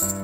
Bye.